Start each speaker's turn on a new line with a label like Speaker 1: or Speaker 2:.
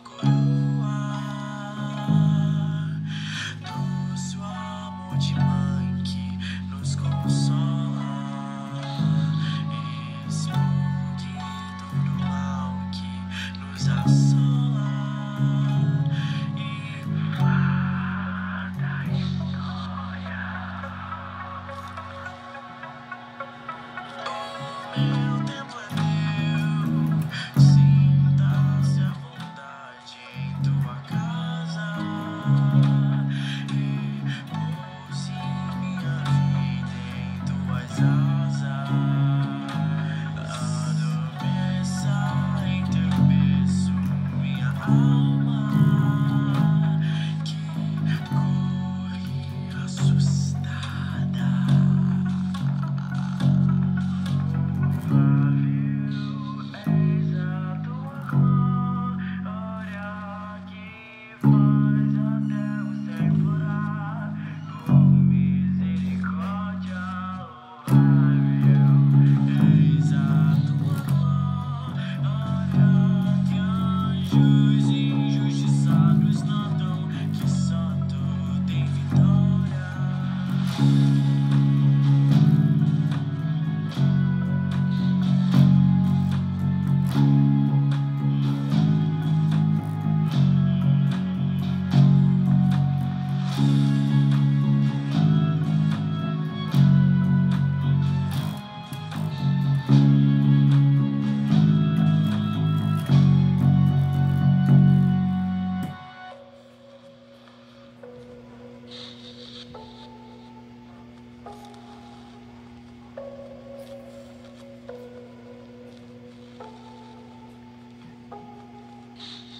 Speaker 1: Dracula.